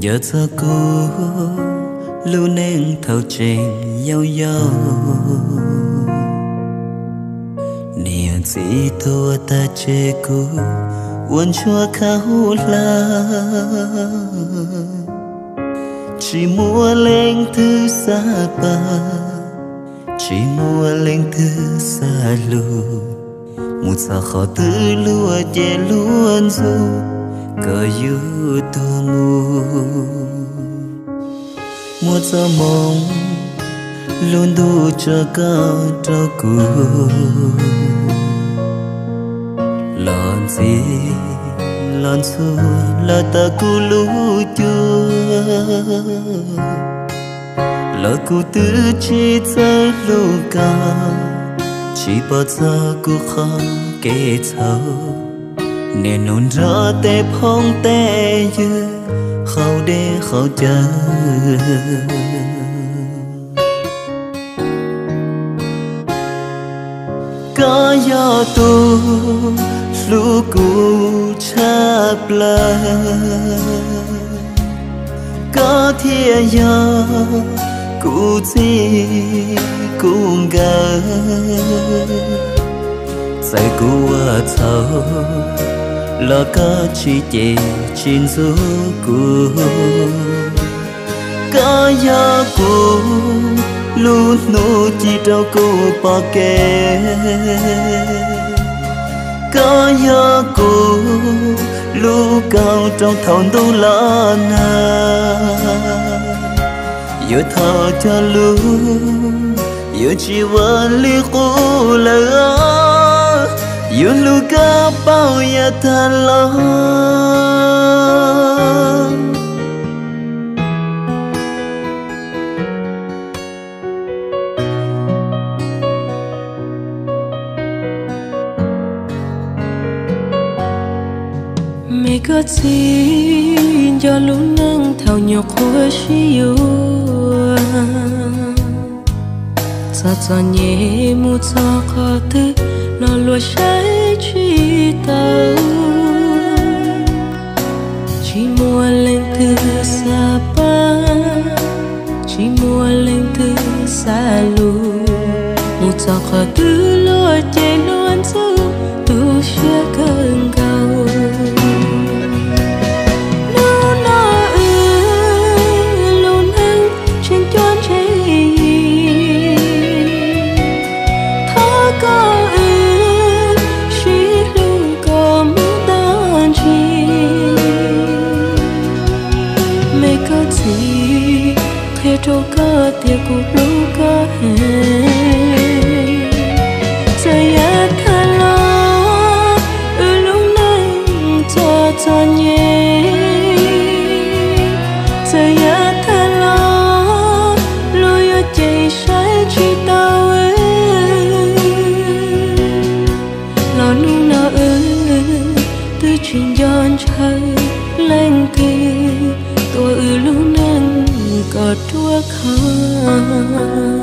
giờ cho cô lưu nên thâu trình nhau nhau. Niềm gì thua ta chê cô uốn chua khao la chỉ mua lên thứ xa ba chỉ mua lên thứ xa lù. Một xa khó tư lúa chè luôn rồi cờ yu tu một giờ mong luôn đủ cho cả cho cu lon gì lon su là ta cứ lũ chưa? Là cu tư chỉ za lũ ca, chỉ bao giờ cu khó kể thâu nên nôn ra tê phong tê dư, khâu đê khâu chờ có do tu lu cu chắp la có thiên do cụ chi cũng gỡ sai cu ở thâu là có chi chỉ chín số cu có gió cu luôn nô chỉ trao cô bỏ kê có gió cu lu cao trong thòng tu la na yêu thao cho lu yêu chỉ vẫn li cô lời yêu lu ca bao ya ta lo mẹ có xin cho lúc nâng thầu nhọc khó yêu sa cho nhẹ mu cho khó thức nó lùa trái chỉ mua lên từ xa ba chỉ mua lên từ xa lu một giọt khó tư lùa chạy luôn giữ tu cơn cầu trâu cơ tia cụ lũ cơ hè giờ ya tha lo ư lúc này cho cho nhé giờ ya tha lo lối ở chạy sai chỉ tao ơi lo nu nào ơi từ chuyện giòn chơi có chúa khăn na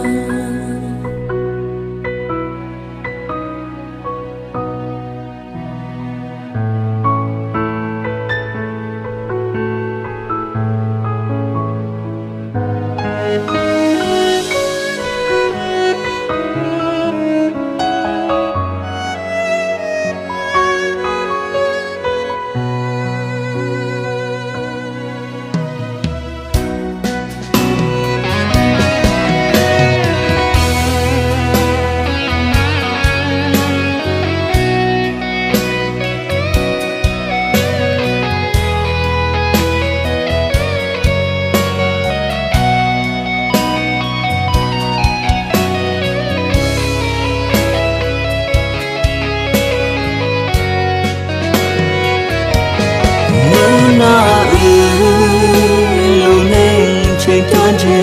trên tuan chê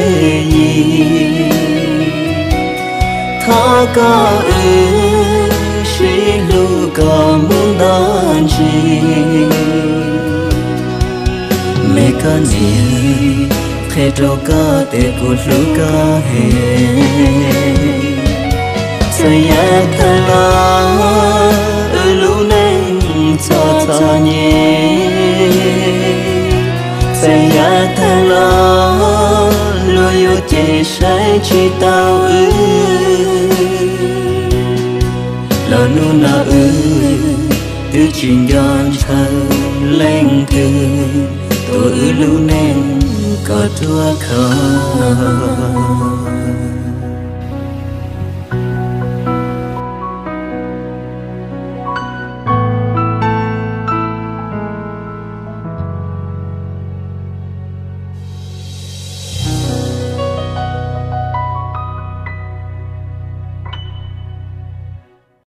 yi tha ca ư shi lu ca muốn đan chi. Mẹ ca ni khe trâu ca tê cô lu ca he saya chi chỉ tao ư. Lo nu na ư tư trình giòn thơ lên từ tôi ư lưu nên có chúa không